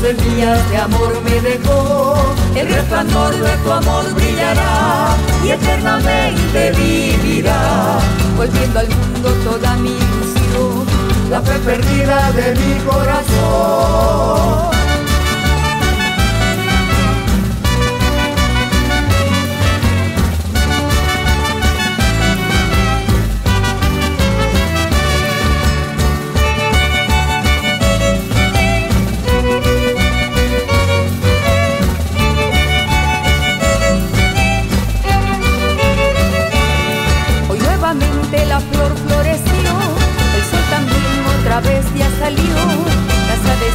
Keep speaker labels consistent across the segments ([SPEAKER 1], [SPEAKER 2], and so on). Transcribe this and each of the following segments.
[SPEAKER 1] semillas de amor me dejó, el resplandor de tu amor brillará y eternamente vivirá, volviendo al mundo toda mi ilusión, la fe perdida de mi corazón. Vez ya salió, las aves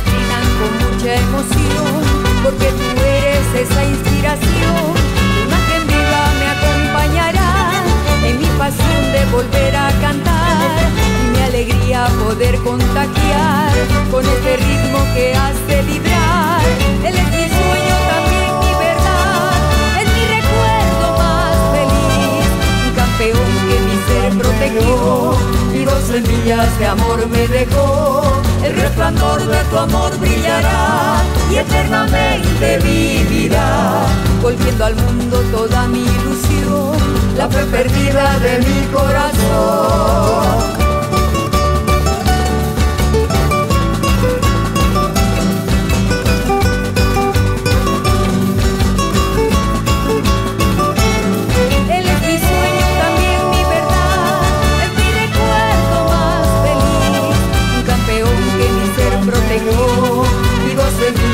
[SPEAKER 1] con mucha emoción, porque tú eres esa inspiración, tu imagen viva me acompañará en mi pasión de volver a cantar y mi alegría poder contagiar con este ritmo que hace vibrar. Él es mi sueño protegió dos semillas de amor me dejó, el resplandor de tu amor brillará y eternamente vivirá, volviendo al mundo toda mi ilusión, la fe perdida de mi corazón.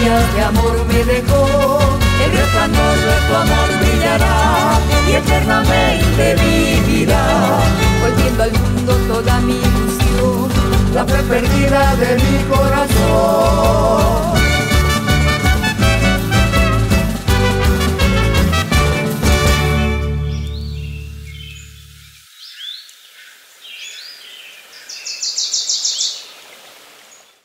[SPEAKER 1] De amor me dejó, el resplandor de tu amor brillará y eternamente vivirá, volviendo al mundo toda mi ilusión, la fe perdida de mi corazón.